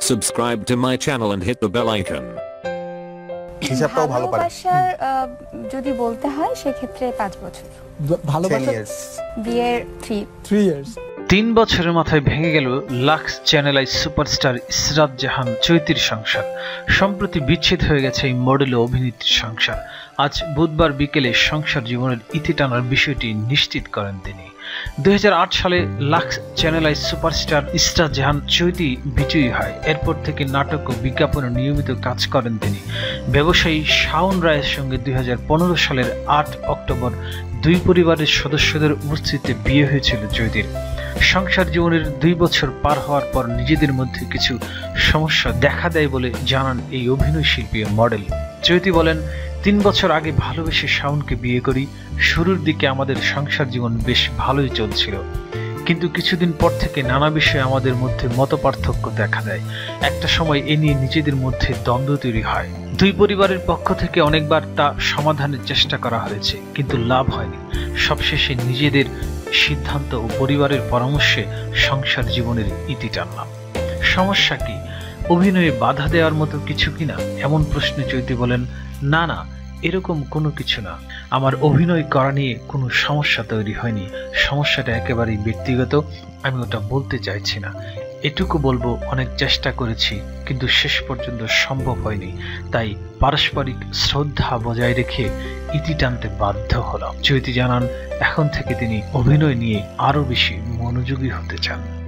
Subscribe to my channel and hit the bell icon. হিসাবটাও ভালো পারে ভালোবাসার আহ, যদি বলতে হয় সেক্ষেত্রে পাঁচ বছর। টেন ভালোবাসা ইয়ার্স বিয়ের থ্রি থ্রি ইয়ার্স তিন বছরের মাথায় ভেঙে গেল Lux Channel i superstar Israt Jahan চৈতির সংসার। সম্প্রতি বিচ্ছেদ হয়ে গেছে এই মডেল ও অভিনেত্রীর সংসার। আজ বুধবার বিকেলে সংসার জীবনের ইতি টানার বিষয়টি নিশ্চিত করেন তিনি। দুই হাজার আট সালে Lux Channel i superstar Israt Jahan Chaity বিজয়ী হয়। এরপর থেকে নাটক ও বিজ্ঞাপনে নিয়মিত কাজ করেন তিনি। ব্যবসায়ী শাওন রায়ের সঙ্গে দুই সালের আট অক্টোবর দুই পরিবারের সদস্যদের উপস্থিতিতে বিয়ে হয়েছিল চৈতির। সংসার জীবনের দুই বছর পার হওয়ার পর নিজেদের মধ্যে কিছু সমস্যা দেখা দেয় বলে জানান এই অভিনয় শিল্পী মডেল। চৈতি বলেন তিন বছর আগে ভালোবেসে শাওনকে বিয়ে করি, শুরুর দিকে আমাদের সংসার জীবন বেশ ভালোই চলছিল। কিন্তু কিছুদিন পর থেকে নানা বিষয়ে আমাদের মধ্যে মত পার্থক্য দেখা দেয়। একটা সময় এ নিয়ে নিজেদের মধ্যে দ্বন্দ্ব তৈরি হয়। দুই পরিবারের পক্ষ থেকে অনেকবার তা সমাধানের চেষ্টা করা হয়েছে, কিন্তু লাভ হয়নি। সবশেষে নিজেদের সিদ্ধান্ত ও পরিবারের পরামর্শে সংসার জীবনের ইতি টানলাম। সমস্যা কি? অভিনয়ে বাধা দেওয়ার মতো কিছু কিনা এমন প্রশ্নে চৈতি বলেন, না না এরকম কোনো কিছু না। আমার অভিনয় করা নিয়ে কোনো সমস্যা তৈরি হয়নি। সমস্যাটা একেবারেই ব্যক্তিগত, আমি ওটা বলতে চাইছি না। এটুকু বলব, অনেক চেষ্টা করেছি, কিন্তু শেষ পর্যন্ত সম্ভব হয়নি। তাই পারস্পরিক শ্রদ্ধা বজায় রেখে ইতি টানতে বাধ্য হলাম। চৈতি জানান, এখন থেকে তিনি অভিনয় নিয়ে আরও বেশি মনোযোগী হতে চান।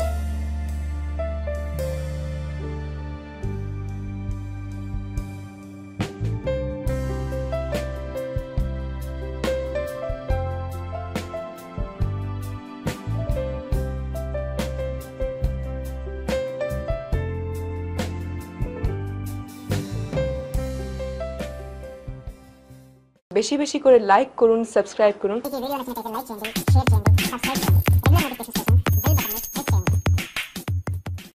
বেশি বেশি করে লাইক করুন সাবস্ক্রাইব করুন।